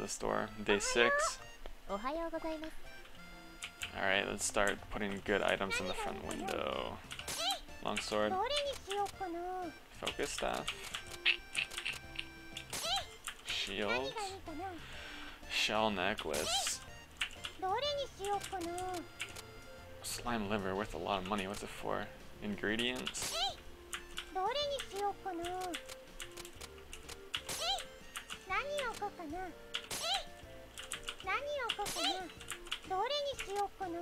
the store. Day 6. Alright, let's start putting good items in the front window. Longsword. Focus staff. Shield. Shell necklace. Slime liver worth a lot of money. What's it for? Ingredients. 何をこうかなえ何を置こなどれにしようかな？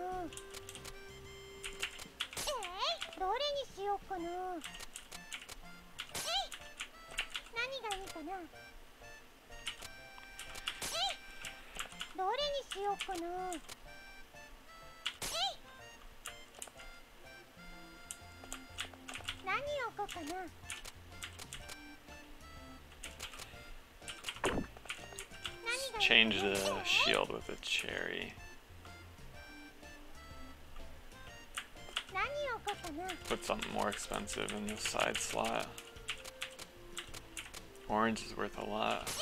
えどれにしようかな？え何がいいかな？えどれにしようかな？え Change the shield with a cherry. Put something more expensive in the side slot. Orange is worth a lot.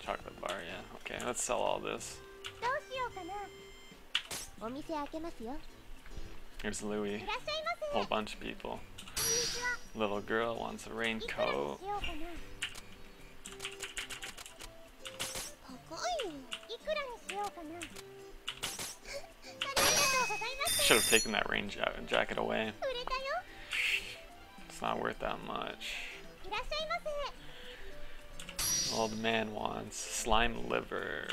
Chocolate bar, yeah. Okay, let's sell all this. Here's Louie. Whole bunch of people. Little girl wants a raincoat. Should have taken that rain ja jacket away. It's not worth that much. Old man wants slime liver.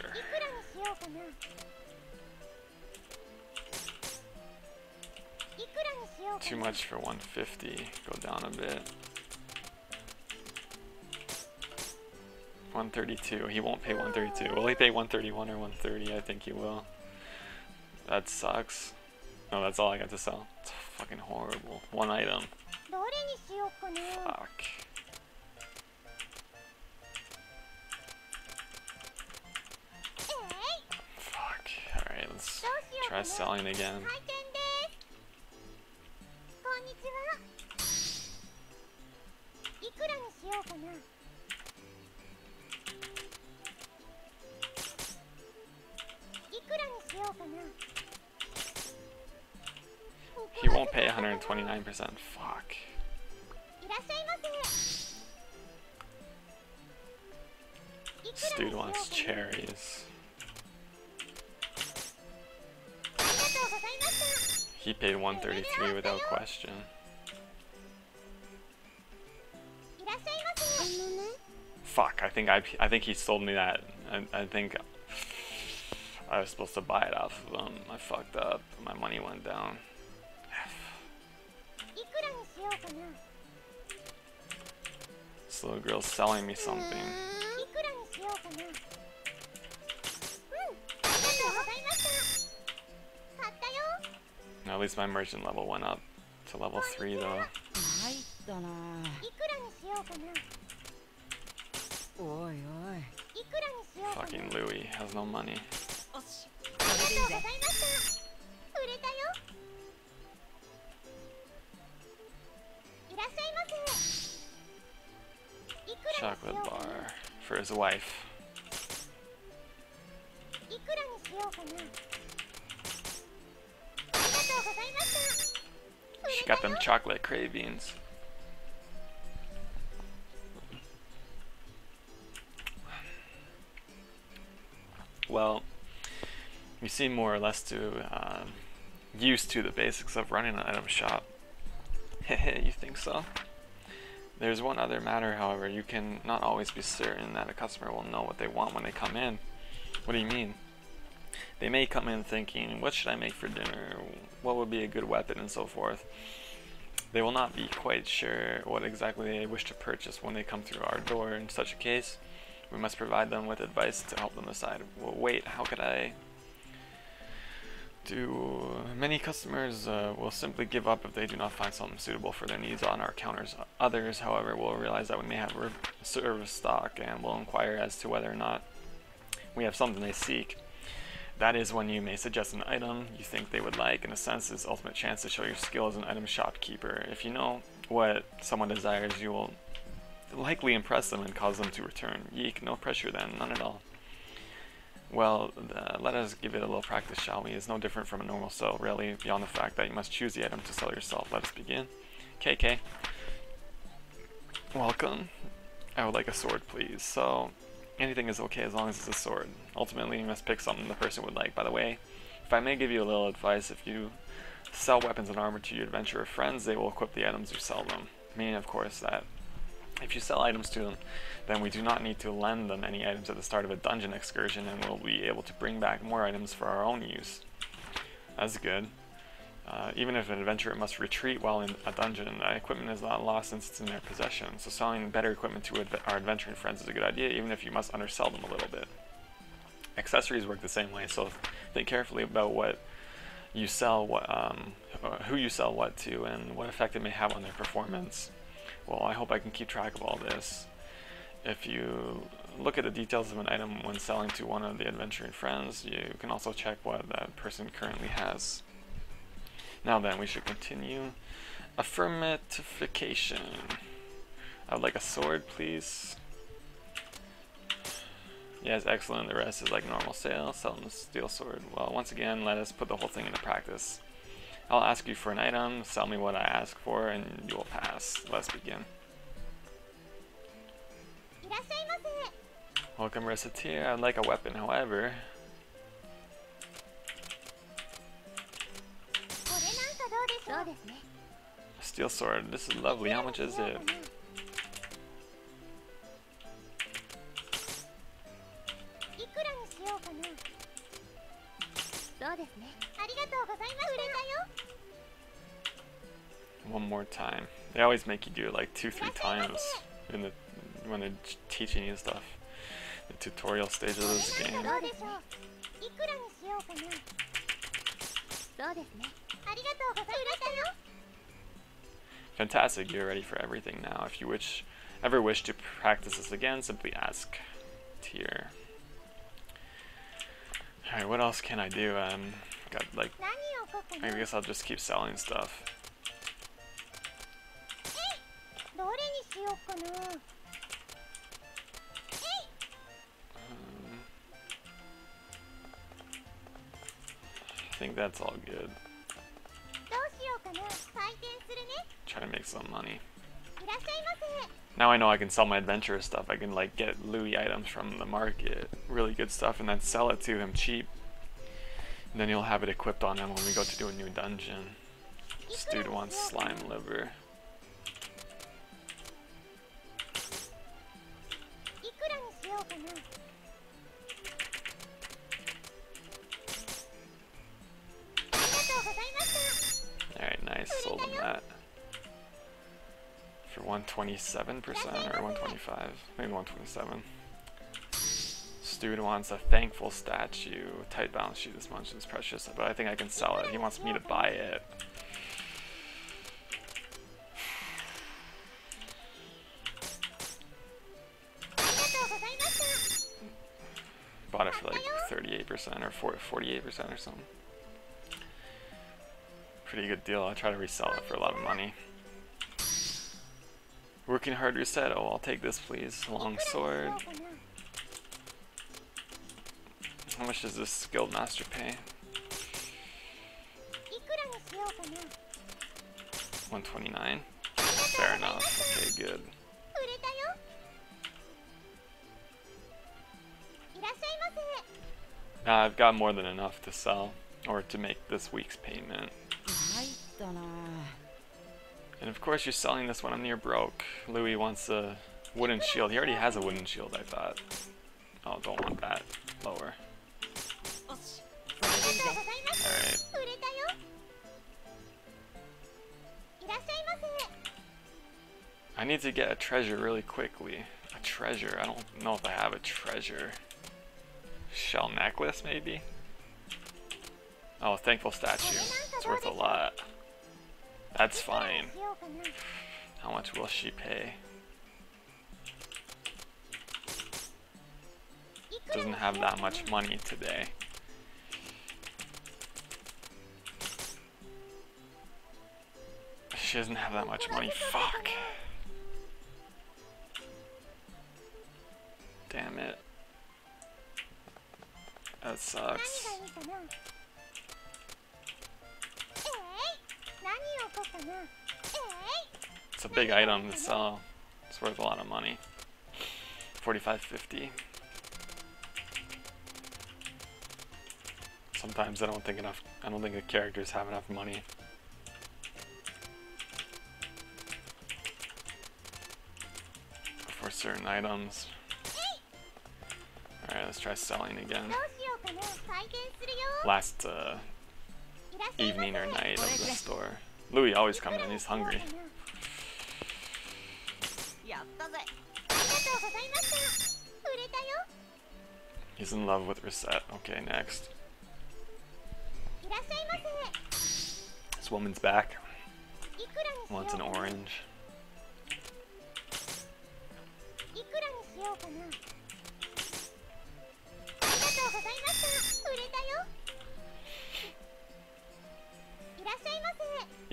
Too much for 150. Go down a bit. 132. He won't pay 132. Will he pay 131 or 130? I think he will. That sucks. No, that's all I got to sell. It's fucking horrible. One item. Fuck. Fuck. Alright, let's try selling again. ようかないくらにしようかな He won't pay 129%. Fuck. This dude wants cherries. He paid 133 without question. Fuck, I think I, I think he sold me that. I, I think I was supposed to buy it off of him. I fucked up. My money went down. This little girl's selling me something. at least my merchant level went up to level 3 though. Fucking Louie has no money. Chocolate bar for his wife. She got them chocolate cravings. Well, you seem more or less to uh, used to the basics of running an item shop. You think so? There's one other matter, however, you can not always be certain that a customer will know what they want when they come in. What do you mean? They may come in thinking, what should I make for dinner? What would be a good weapon and so forth. They will not be quite sure what exactly they wish to purchase when they come through our door in such a case. We must provide them with advice to help them decide, well, wait, how could I do... Many customers uh, will simply give up if they do not find something suitable for their needs on our counters. Others, however, will realize that we may have reserve stock and will inquire as to whether or not we have something they seek. That is when you may suggest an item you think they would like. In a sense, it's ultimate chance to show your skill as an item shopkeeper. If you know what someone desires, you will likely impress them and cause them to return. Yeek, no pressure then, none at all. Well, uh, let us give it a little practice, shall we? It's no different from a normal sell, really, beyond the fact that you must choose the item to sell yourself. Let us begin. KK. Welcome. I would like a sword, please. So, anything is okay as long as it's a sword. Ultimately, you must pick something the person would like. By the way, if I may give you a little advice, if you sell weapons and armor to your adventurer friends, they will equip the items you sell them. Meaning, of course, that if you sell items to them, then we do not need to lend them any items at the start of a dungeon excursion and we'll be able to bring back more items for our own use. That's good. Uh, even if an adventurer must retreat while in a dungeon, that equipment is not lost since it's in their possession. So selling better equipment to our adventuring friends is a good idea, even if you must undersell them a little bit. Accessories work the same way, so think carefully about what you sell, what, um, who you sell what to, and what effect it may have on their performance. Well, I hope I can keep track of all this. If you look at the details of an item when selling to one of the adventuring friends, you can also check what that person currently has. Now then, we should continue. Affirmatification. I would like a sword, please. Yes, excellent. The rest is like normal sale. Selling the steel sword. Well, once again, let us put the whole thing into practice. I'll ask you for an item, sell me what I ask for, and you will pass. Let's begin. Welcome, Recettear. I'd like a weapon, however. A steel sword. This is lovely. How much is it? One more time. They always make you do it like two, three times in the when they're teaching you stuff. The tutorial stage of this game. Fantastic, you're ready for everything now. If you wish, ever wish to practice this again, simply ask Tear. Alright, what else can I do? Um, got like, I guess I'll just keep selling stuff. Um, I think that's all good. Try to make some money. Now I know I can sell my adventurous stuff. I can like get Louie items from the market, really good stuff, and then sell it to him cheap. And then you'll have it equipped on him when we go to do a new dungeon. This dude wants slime liver. Alright, nice. Sold him that. For 127% or 125? Maybe 127. Student wants a thankful statue. Tight balance sheet. This much is precious, but I think I can sell it. He wants me to buy it. Bought it for like 38% or 48% or something. Pretty good deal. I'll try to resell it for a lot of money. Working hard reset. Oh, I'll take this please. Long sword. How much does this skilled master pay? 129. Fair enough. Okay, good. Uh, I've got more than enough to sell, or to make this week's payment. And of course you're selling this when I'm near broke. Louie wants a wooden shield. He already has a wooden shield, I thought. Oh, don't want that. Lower. I need to get a treasure really quickly. A treasure? I don't know if I have a treasure. Shell necklace, maybe? Oh, thankful statue. It's worth a lot. That's fine. How much will she pay? Doesn't have that much money today. She doesn't have that much money. Fuck. Damn it. That sucks. It's a big item to sell. It's worth a lot of money. 45.50. Sometimes I don't think enough I don't think the characters have enough money. For certain items. Alright, let's try selling again. Last uh, evening or night of the store. Louie always comes in, he's hungry. He's in love with Recette. Okay, next. This woman's back. Wants an orange.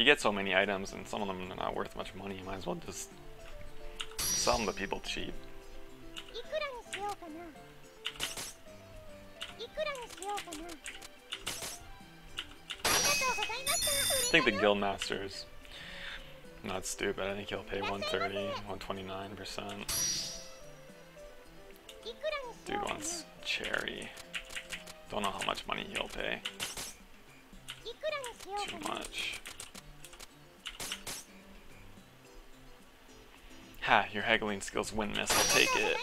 get so many items and some of them are not worth much money, you might as well just sell them to people cheap. I think the guild master is not stupid. I think he'll pay 130, 129%. Dude wants cherry. Don't know how much money he'll pay. Too much. Ha, your haggling skills win miss, I'll take it.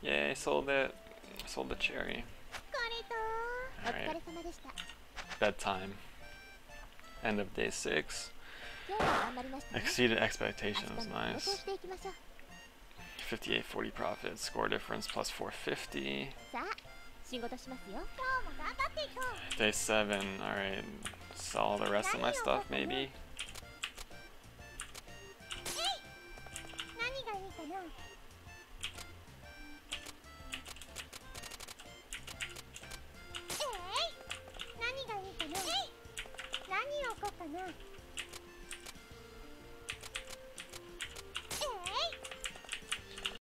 Yay, sold it. Sold the cherry. Alright. Bedtime. End of day six. Exceeded expectations, nice. 5840 profit, score difference plus 450. Day 7, alright. Sell the rest of my stuff, maybe?